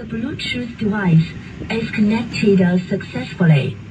The Bluetooth device is connected successfully.